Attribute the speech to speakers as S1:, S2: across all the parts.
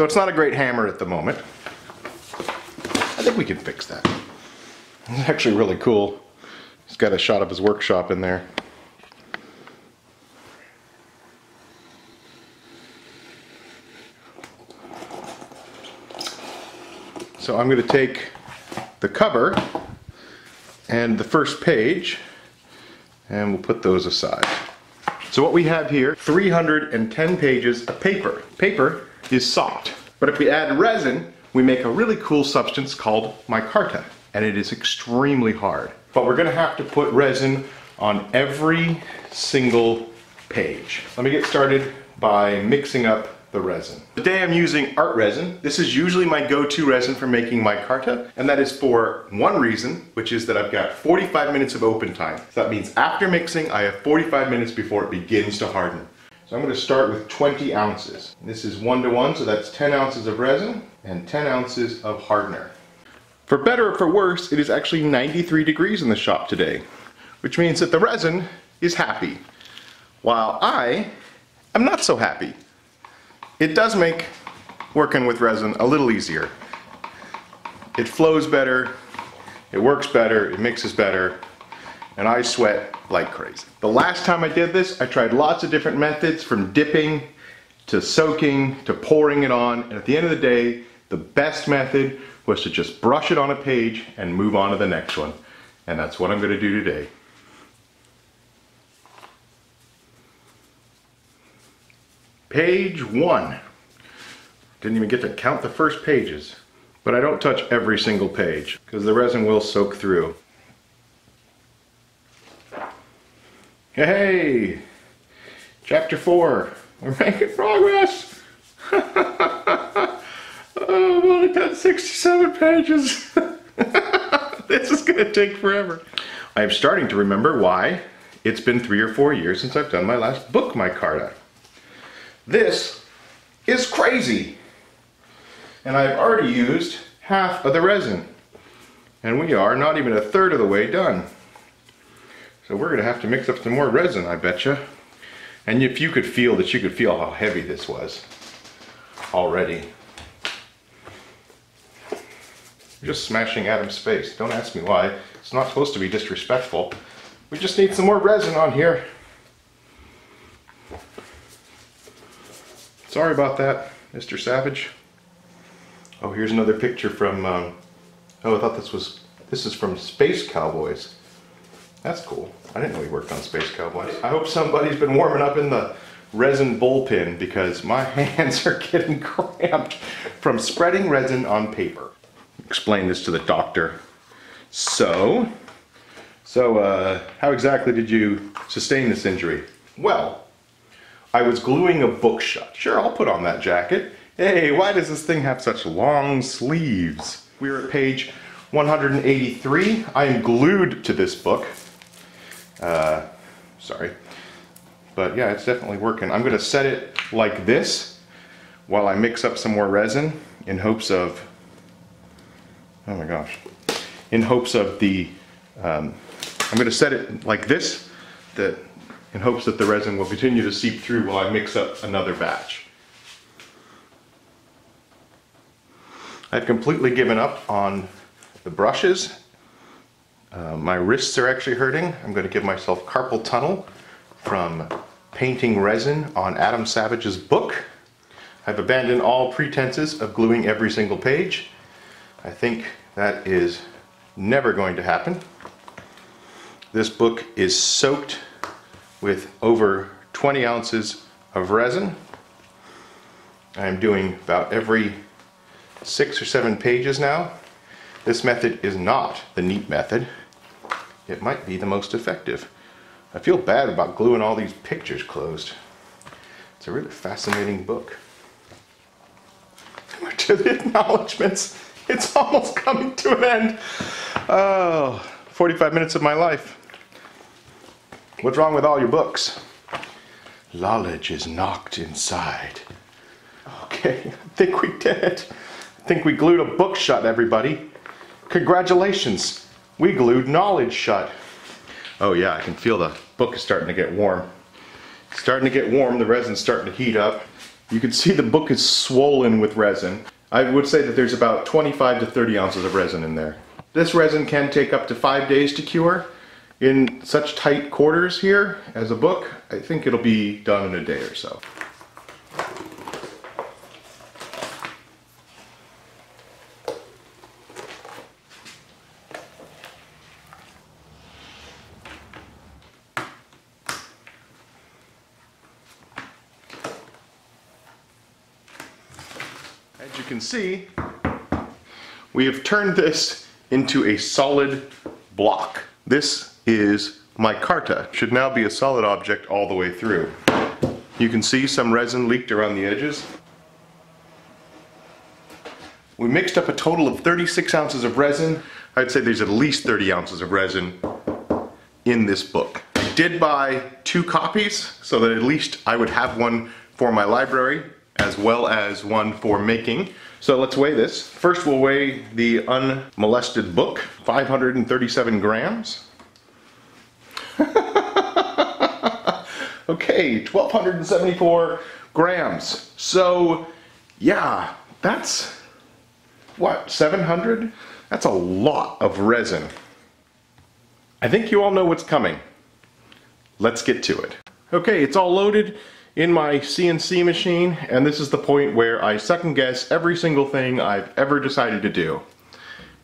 S1: So it's not a great hammer at the moment. I think we can fix that. It's actually really cool. He's got a shot of his workshop in there. So I'm going to take the cover and the first page and we'll put those aside. So what we have here, 310 pages of paper. Paper is soft, but if we add resin, we make a really cool substance called micarta, and it is extremely hard. But we're gonna have to put resin on every single page. Let me get started by mixing up the resin. Today I'm using ArtResin. This is usually my go-to resin for making micarta, and that is for one reason, which is that I've got 45 minutes of open time. So that means after mixing, I have 45 minutes before it begins to harden. So I'm going to start with 20 ounces. This is one to one, so that's 10 ounces of resin and 10 ounces of hardener. For better or for worse, it is actually 93 degrees in the shop today, which means that the resin is happy, while I am not so happy. It does make working with resin a little easier. It flows better, it works better, it mixes better, and I sweat like crazy. The last time I did this, I tried lots of different methods from dipping to soaking to pouring it on, and at the end of the day, the best method was to just brush it on a page and move on to the next one. And that's what I'm gonna do today. Page one. Didn't even get to count the first pages. But I don't touch every single page because the resin will soak through. Hey! Chapter four. We're making progress! oh, I've only got 67 pages. this is gonna take forever. I'm starting to remember why it's been three or four years since I've done my last book micarta. This is crazy. And I've already used half of the resin. And we are not even a third of the way done. So we're gonna have to mix up some more resin, I betcha. And if you could feel that, you could feel how heavy this was already. just smashing Adam's face. Don't ask me why. It's not supposed to be disrespectful. We just need some more resin on here. Sorry about that, Mr. Savage. Oh, here's another picture from, um, oh, I thought this was, this is from Space Cowboys. That's cool. I didn't know he worked on Space Cowboys. I hope somebody's been warming up in the resin bullpen because my hands are getting cramped from spreading resin on paper. Explain this to the doctor. So, so uh, how exactly did you sustain this injury? Well, I was gluing a book shut. Sure, I'll put on that jacket. Hey, why does this thing have such long sleeves? We're at page 183. I am glued to this book. Uh, sorry. But yeah, it's definitely working. I'm gonna set it like this while I mix up some more resin in hopes of, oh my gosh, in hopes of the, um, I'm gonna set it like this, that in hopes that the resin will continue to seep through while I mix up another batch. I've completely given up on the brushes. Uh, my wrists are actually hurting. I'm going to give myself carpal tunnel from painting resin on Adam Savage's book. I've abandoned all pretenses of gluing every single page. I think that is never going to happen. This book is soaked with over 20 ounces of resin. I'm doing about every six or seven pages now. This method is not the neat method. It might be the most effective. I feel bad about gluing all these pictures closed. It's a really fascinating book. To the acknowledgements. It's almost coming to an end. Oh, 45 minutes of my life. What's wrong with all your books? Knowledge is knocked inside. Okay, I think we did. it. I think we glued a book shut, everybody. Congratulations, we glued knowledge shut. Oh yeah, I can feel the book is starting to get warm. It's starting to get warm, the resin's starting to heat up. You can see the book is swollen with resin. I would say that there's about 25 to 30 ounces of resin in there. This resin can take up to five days to cure. In such tight quarters here as a book, I think it'll be done in a day or so. Can see, we have turned this into a solid block. This is my micarta. Should now be a solid object all the way through. You can see some resin leaked around the edges. We mixed up a total of 36 ounces of resin. I'd say there's at least 30 ounces of resin in this book. I did buy two copies so that at least I would have one for my library as well as one for making. So let's weigh this. First we'll weigh the unmolested book, 537 grams. okay, 1274 grams. So yeah, that's what, 700? That's a lot of resin. I think you all know what's coming. Let's get to it. Okay, it's all loaded in my CNC machine, and this is the point where I second guess every single thing I've ever decided to do.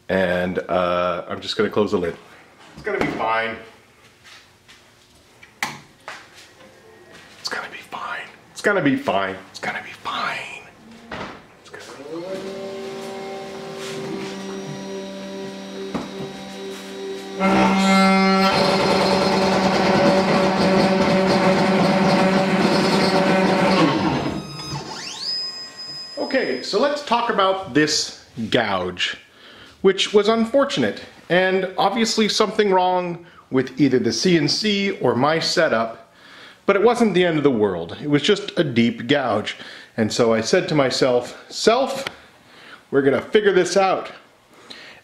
S1: And uh, I'm just gonna close the lid. It's gonna be fine. It's gonna be fine. It's gonna be fine. It's gonna be fine. Gonna... Okay, so let's talk about this gouge, which was unfortunate and obviously something wrong with either the CNC or my setup, but it wasn't the end of the world. It was just a deep gouge. And so I said to myself, self, we're gonna figure this out.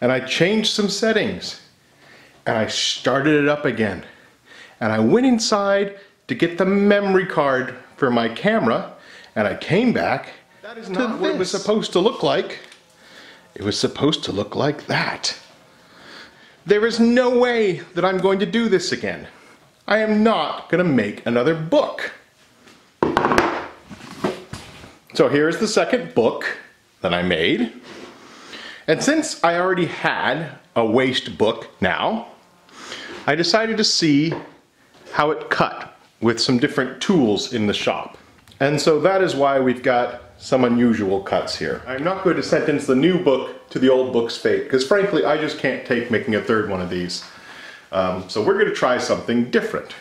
S1: And I changed some settings and I started it up again. And I went inside to get the memory card for my camera and I came back that is not what it was supposed to look like. It was supposed to look like that. There is no way that I'm going to do this again. I am not going to make another book. So here's the second book that I made. And since I already had a waste book now, I decided to see how it cut with some different tools in the shop. And so that is why we've got some unusual cuts here. I'm not going to sentence the new book to the old book's fate, because frankly, I just can't take making a third one of these. Um, so we're going to try something different.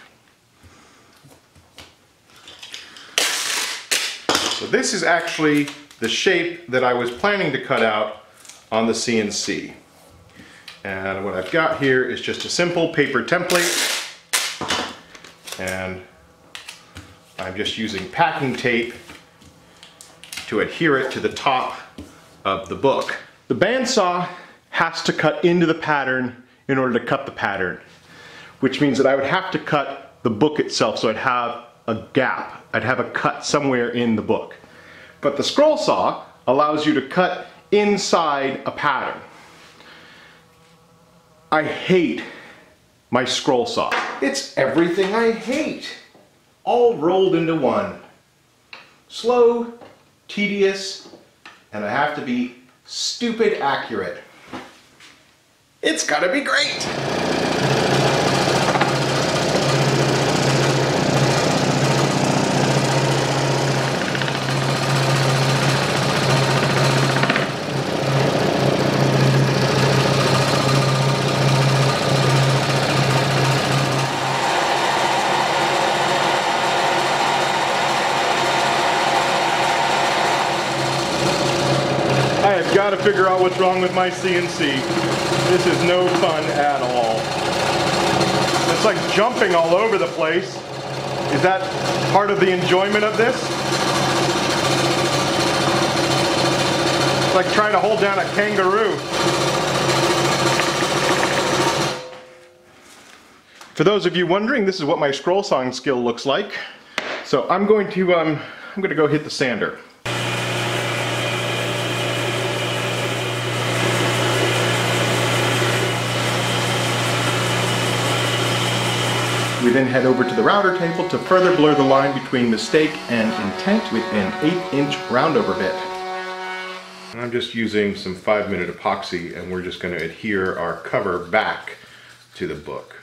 S1: So this is actually the shape that I was planning to cut out on the CNC. And what I've got here is just a simple paper template. And I'm just using packing tape to adhere it to the top of the book. The bandsaw has to cut into the pattern in order to cut the pattern, which means that I would have to cut the book itself so I'd have a gap. I'd have a cut somewhere in the book. But the scroll saw allows you to cut inside a pattern. I hate my scroll saw. It's everything I hate, all rolled into one. Slow, tedious, and I have to be stupid accurate. It's gotta be great! got to figure out what's wrong with my CNC. This is no fun at all. It's like jumping all over the place. Is that part of the enjoyment of this? It's like trying to hold down a kangaroo. For those of you wondering, this is what my scroll sawing skill looks like. So I'm going to um, I'm gonna go hit the sander. We then head over to the router table to further blur the line between mistake and intent with an 8 inch roundover bit. I'm just using some 5 minute epoxy and we're just going to adhere our cover back to the book.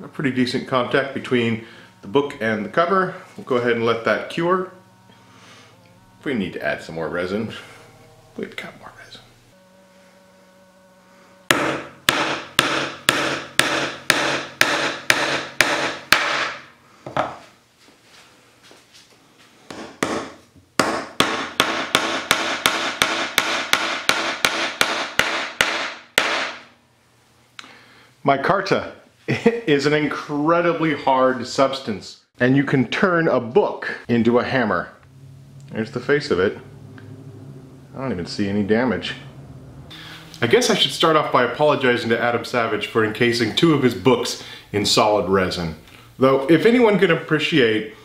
S1: A pretty decent contact between the book and the cover. We'll go ahead and let that cure. If we need to add some more resin, we've got more resin. Micarta is an incredibly hard substance and you can turn a book into a hammer. There's the face of it. I don't even see any damage. I guess I should start off by apologizing to Adam Savage for encasing two of his books in solid resin. Though if anyone can appreciate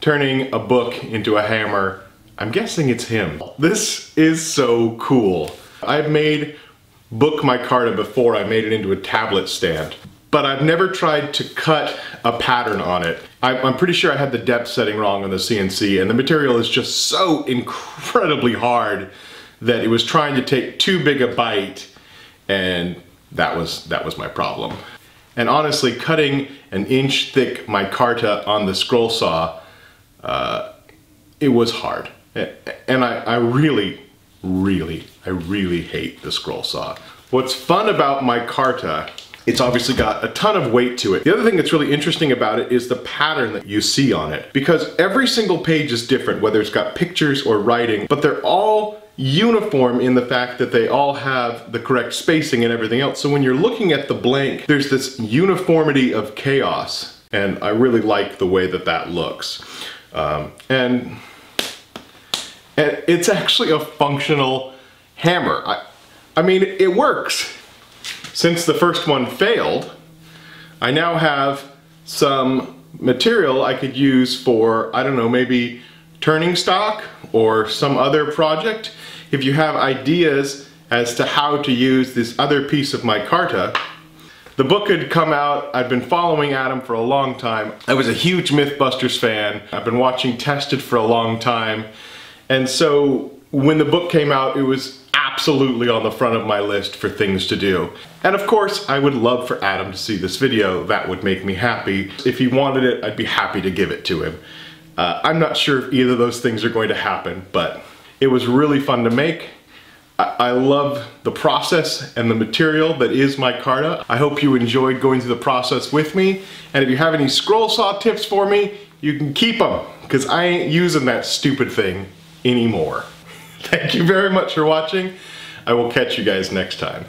S1: turning a book into a hammer, I'm guessing it's him. This is so cool. I've made book my micarta before I made it into a tablet stand. But I've never tried to cut a pattern on it. I'm pretty sure I had the depth setting wrong on the CNC and the material is just so incredibly hard that it was trying to take too big a bite and that was, that was my problem. And honestly, cutting an inch thick micarta on the scroll saw, uh, it was hard. And I, I really, really, I really hate the scroll saw. What's fun about micarta, it's obviously got a ton of weight to it. The other thing that's really interesting about it is the pattern that you see on it. Because every single page is different, whether it's got pictures or writing, but they're all uniform in the fact that they all have the correct spacing and everything else. So when you're looking at the blank, there's this uniformity of chaos. And I really like the way that that looks. Um, and and it's actually a functional hammer. I, I mean, it works. Since the first one failed, I now have some material I could use for, I don't know, maybe turning stock or some other project. If you have ideas as to how to use this other piece of my micarta, the book had come out, I've been following Adam for a long time. I was a huge Mythbusters fan. I've been watching Tested for a long time. And so when the book came out, it was absolutely on the front of my list for things to do. And of course, I would love for Adam to see this video. That would make me happy. If he wanted it, I'd be happy to give it to him. Uh, I'm not sure if either of those things are going to happen, but it was really fun to make. I, love the process and the material that is my micarta. I hope you enjoyed going through the process with me. And if you have any scroll saw tips for me, you can keep them, because I ain't using that stupid thing anymore. Thank you very much for watching. I will catch you guys next time.